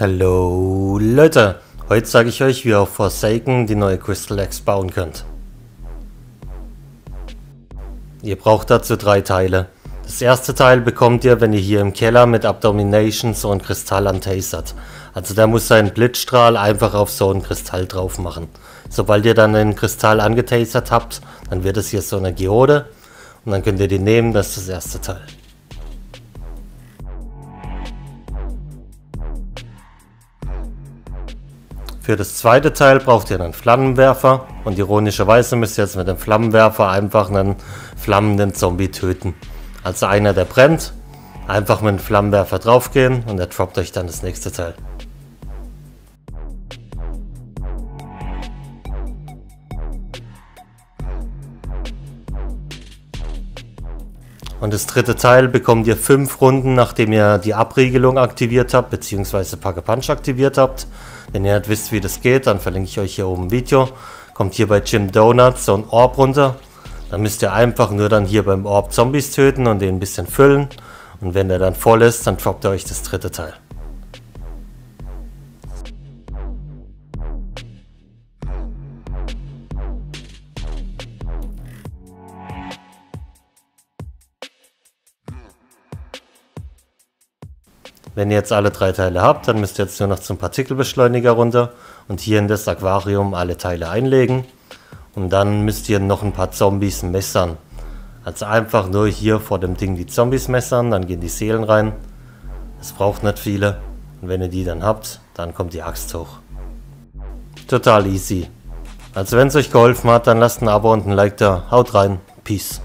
Hallo Leute, heute zeige ich euch wie ihr auf Forsaken die neue Crystal Axe bauen könnt. Ihr braucht dazu drei Teile. Das erste Teil bekommt ihr, wenn ihr hier im Keller mit Abdomination so einen Kristall antasert. Also der muss seinen Blitzstrahl einfach auf so einen Kristall drauf machen. Sobald ihr dann den Kristall angetasert habt, dann wird es hier so eine Geode und dann könnt ihr die nehmen, das ist das erste Teil. Für das zweite Teil braucht ihr einen Flammenwerfer und ironischerweise müsst ihr jetzt mit dem Flammenwerfer einfach einen flammenden Zombie töten. Also einer, der brennt, einfach mit dem Flammenwerfer draufgehen und er droppt euch dann das nächste Teil. Und das dritte Teil bekommt ihr fünf Runden, nachdem ihr die Abriegelung aktiviert habt, beziehungsweise Pack Punch aktiviert habt. Wenn ihr nicht wisst, wie das geht, dann verlinke ich euch hier oben ein Video. Kommt hier bei Jim Donuts so ein Orb runter. Dann müsst ihr einfach nur dann hier beim Orb Zombies töten und den ein bisschen füllen. Und wenn der dann voll ist, dann droppt ihr euch das dritte Teil. Wenn ihr jetzt alle drei Teile habt, dann müsst ihr jetzt nur noch zum Partikelbeschleuniger runter und hier in das Aquarium alle Teile einlegen. Und dann müsst ihr noch ein paar Zombies messern. Also einfach nur hier vor dem Ding die Zombies messern, dann gehen die Seelen rein. Es braucht nicht viele. Und wenn ihr die dann habt, dann kommt die Axt hoch. Total easy. Also wenn es euch geholfen hat, dann lasst ein Abo und ein Like da. Haut rein. Peace.